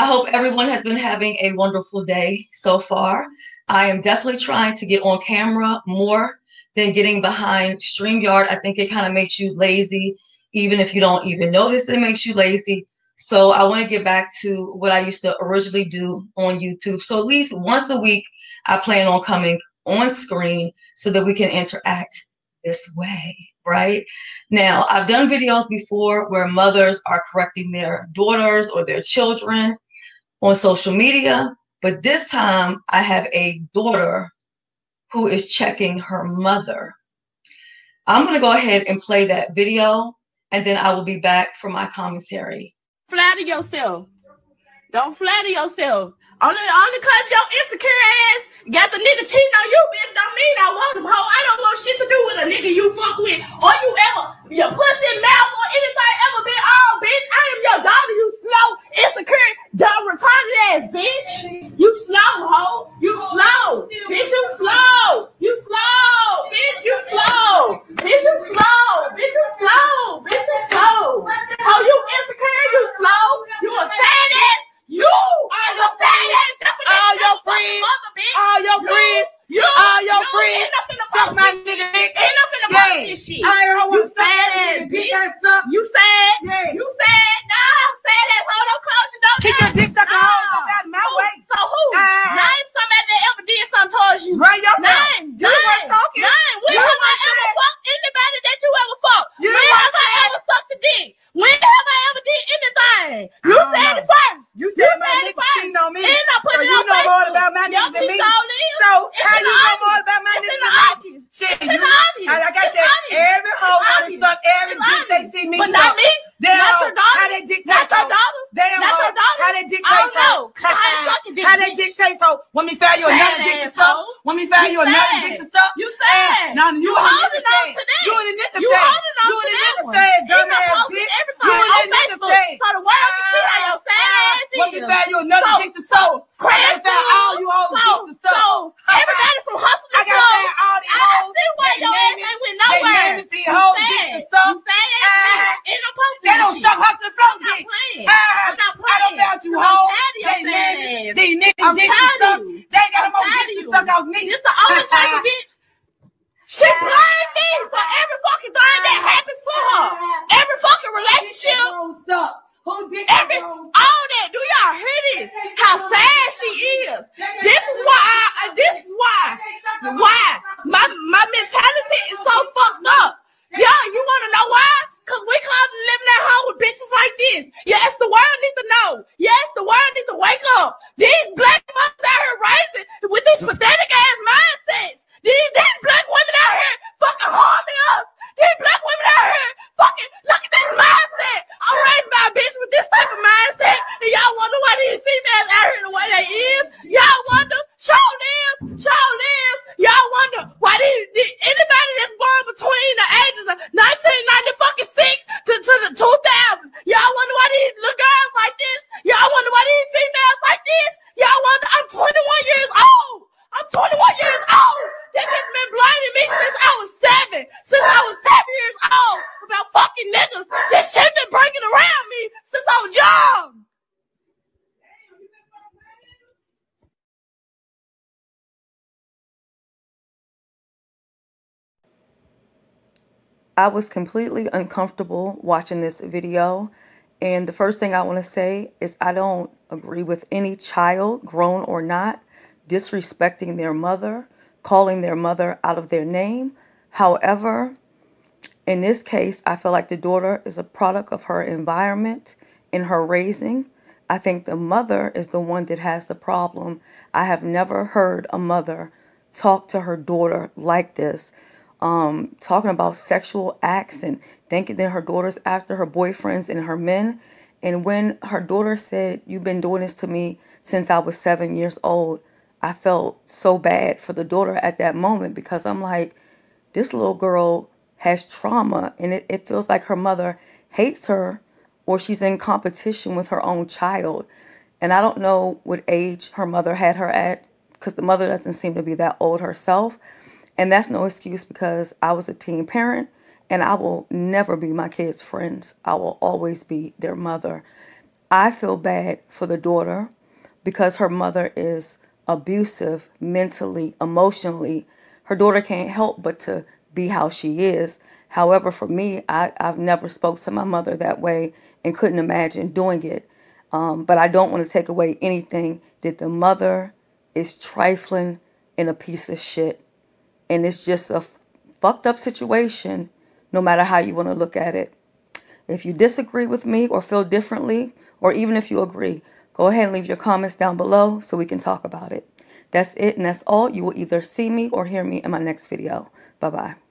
I hope everyone has been having a wonderful day so far. I am definitely trying to get on camera more than getting behind StreamYard. I think it kind of makes you lazy, even if you don't even notice it makes you lazy. So I want to get back to what I used to originally do on YouTube. So at least once a week, I plan on coming on screen so that we can interact this way, right? Now, I've done videos before where mothers are correcting their daughters or their children on social media, but this time I have a daughter who is checking her mother. I'm going to go ahead and play that video and then I will be back for my commentary. Flatter yourself. Don't flatter yourself. Only, only cause your insecure ass got the nigga cheating on you, bitch, don't mean I want him, hoe. I don't want shit to do with a nigga you fuck with or you ever, your pussy mouth or anything ever been on, bitch. I am your daughter, you slow, insecure, dumb, ass, bitch. You slow, hoe. You slow. Bitch, you slow. You slow. Bitch, you slow. Bitch, you slow. Bitch, you slow. Bitch, you slow. How you insecure, you slow. You a ass. You are the fat definition all your friends, mother, bitch. all your friends, you, all your you, friends, Ain't nothing about my nigga. Ain't nothing about Yeah. this shit. I heard her You sad ass nigga bitch. You sad. Yeah. You sad. Nah, sad ass hoe. Don't close your door. Keep your dick sucking Nah. hoes up out of my Who? way. So who? Ah. Name somebody that ever did something towards you. Run your mouth. Name. You name. weren't talking. Name. When You have I weren't ever saying. fucked anybody that you ever fucked? You when weren't have I saying. ever sucked a dick? When have I ever did anything? You I don't said know. it first. You You said my said it niggas first. cheating on me. And I put So it you on know more Facebook. about my Yup, niggas than he me. sure is. So It's how in you the know more audience. about my It's niggas in the than me? audience. Shit, It's in you. the audience. And like I It's said, audience. every hoe It's gotta audience. suck every It's dick they audience. see me But suck. Not me. Damn Not your daughter. How they Not taste your daughter. Damn Not your daughter. how they dick I don't so? know. 'cause I ain't sucking dick, How they taste so? Want me find you another dick to suck? Want me find You another dick to suck? You sad. Eh, Now you, You and the holding nigga on said. to that. You and the nigga You said. holding on You to and the that nigga one. said, Even dumbass posted bitch. everything You and on the nigga Facebook said. so the world can see how your sad ass is. Want me find you another So- dick to suck? I Crash gotta find all you hoes so, dicks to suck. so everybody from hustle I to gotta flow. find all these I, I hoes. see why They your name ass it- ain't went they nowhere. name it these You hoes sad. dick to suck. You sad ass Ah. bitch. Ain't no posting They don't shit. suck hustle flow I'm not dick. playing. Ah, I'm not I playing. don't about you I'm hoes. tired of your They sad name ass. It. These niggas I'm dicks to tired of suck. you. They ain't got no I'm more tired dicks of to you. suck off me. This the only type of bitch. She blamed me for every fucking thing that happens to her. Every fucking relationship. Who dick Every all that. Do y'all hear this? How sad she is. This is why I, I this is why. Why? My my mentality is so fucked up. Y'all, you wanna know why? Cause we caught living at home with bitches like this. Yes, the world needs to know. Yes, the world needs to wake up. These black mothers out here raising with these pathetic ass mindsets. These, these black women out here fucking harming us. These black women out here fucking look at this mindset. I'm raised by a bitch with this type of mindset. And y'all wonder why these females out here the way they is. Y'all wonder, show them, show them. Y'all wonder why these, these anybody that's born between the ages of 1996 to, to the 2000. Y'all wonder why these little girls like this. Y'all wonder why these females like this. Y'all wonder I'm 21 years old. I'm 21 years old. They have been blaming me since I was seven. Since I was seven years old about fucking niggas. That shit been breaking around me since I was young. I was completely uncomfortable watching this video. And the first thing I want to say is I don't agree with any child, grown or not, disrespecting their mother, calling their mother out of their name. However, in this case, I feel like the daughter is a product of her environment in her raising. I think the mother is the one that has the problem. I have never heard a mother talk to her daughter like this, um, talking about sexual acts and thinking that her daughter's after her boyfriends and her men. And when her daughter said, You've been doing this to me since I was seven years old, I felt so bad for the daughter at that moment because I'm like, this little girl has trauma and it, it feels like her mother hates her or she's in competition with her own child. And I don't know what age her mother had her at because the mother doesn't seem to be that old herself. And that's no excuse because I was a teen parent and I will never be my kids' friends. I will always be their mother. I feel bad for the daughter because her mother is abusive mentally, emotionally. Her daughter can't help but to be how she is. However, for me, I, I've never spoke to my mother that way and couldn't imagine doing it. Um, but I don't want to take away anything that the mother is trifling and a piece of shit. And it's just a fucked up situation, no matter how you want to look at it. If you disagree with me or feel differently, or even if you agree, go ahead and leave your comments down below so we can talk about it. That's it and that's all. You will either see me or hear me in my next video. Bye bye.